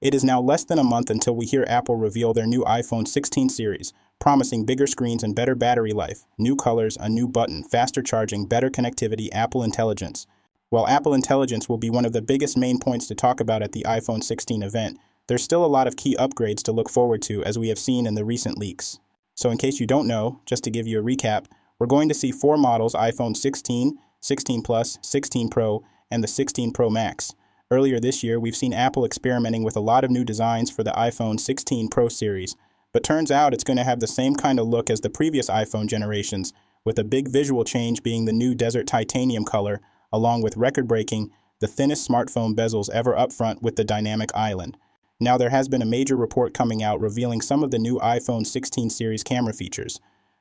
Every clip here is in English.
It is now less than a month until we hear Apple reveal their new iPhone 16 series, promising bigger screens and better battery life, new colors, a new button, faster charging, better connectivity, Apple Intelligence. While Apple Intelligence will be one of the biggest main points to talk about at the iPhone 16 event, there's still a lot of key upgrades to look forward to as we have seen in the recent leaks. So in case you don't know, just to give you a recap, we're going to see four models iPhone 16, 16 Plus, 16 Pro, and the 16 Pro Max. Earlier this year, we've seen Apple experimenting with a lot of new designs for the iPhone 16 Pro series, but turns out it's going to have the same kind of look as the previous iPhone generations, with a big visual change being the new desert titanium color, along with record-breaking, the thinnest smartphone bezels ever up front with the dynamic island. Now there has been a major report coming out revealing some of the new iPhone 16 series camera features.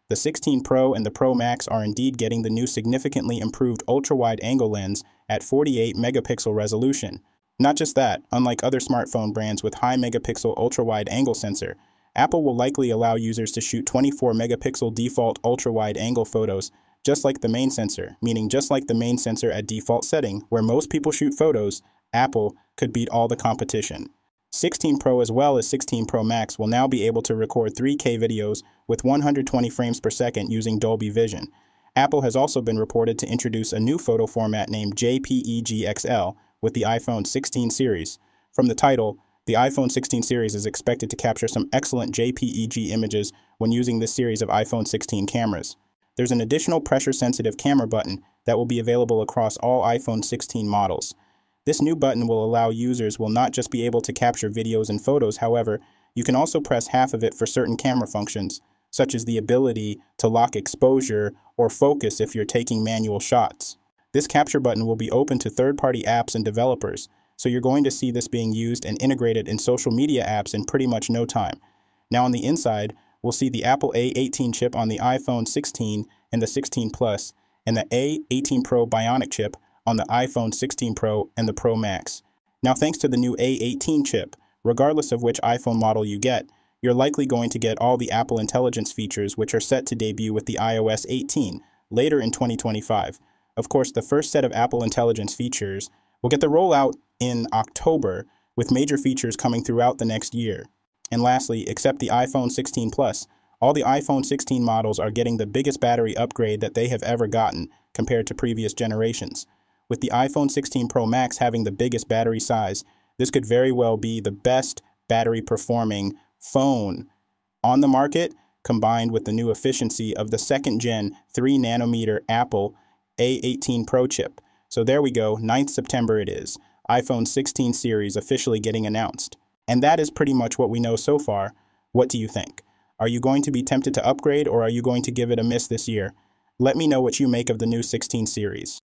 The 16 Pro and the Pro Max are indeed getting the new significantly improved ultra-wide angle lens at 48 megapixel resolution. Not just that, unlike other smartphone brands with high megapixel ultra-wide angle sensor, Apple will likely allow users to shoot 24 megapixel default ultra-wide angle photos just like the main sensor, meaning just like the main sensor at default setting where most people shoot photos, Apple could beat all the competition. 16 Pro as well as 16 Pro Max will now be able to record 3K videos with 120 frames per second using Dolby Vision. Apple has also been reported to introduce a new photo format named JPEG XL with the iPhone 16 series. From the title, the iPhone 16 series is expected to capture some excellent JPEG images when using this series of iPhone 16 cameras. There's an additional pressure-sensitive camera button that will be available across all iPhone 16 models. This new button will allow users will not just be able to capture videos and photos, however, you can also press half of it for certain camera functions, such as the ability to lock exposure or focus if you're taking manual shots. This capture button will be open to third-party apps and developers, so you're going to see this being used and integrated in social media apps in pretty much no time. Now on the inside, we'll see the Apple A18 chip on the iPhone 16 and the 16 Plus, and the A18 Pro Bionic chip on the iPhone 16 Pro and the Pro Max. Now, thanks to the new A18 chip, regardless of which iPhone model you get, you're likely going to get all the Apple Intelligence features which are set to debut with the iOS 18 later in 2025. Of course, the first set of Apple Intelligence features will get the rollout in October, with major features coming throughout the next year. And lastly, except the iPhone 16 Plus, all the iPhone 16 models are getting the biggest battery upgrade that they have ever gotten compared to previous generations. With the iPhone 16 Pro Max having the biggest battery size, this could very well be the best battery performing phone on the market, combined with the new efficiency of the second gen 3 nanometer Apple A18 Pro chip. So there we go, 9th September it is. iPhone 16 series officially getting announced. And that is pretty much what we know so far. What do you think? Are you going to be tempted to upgrade or are you going to give it a miss this year? Let me know what you make of the new 16 series.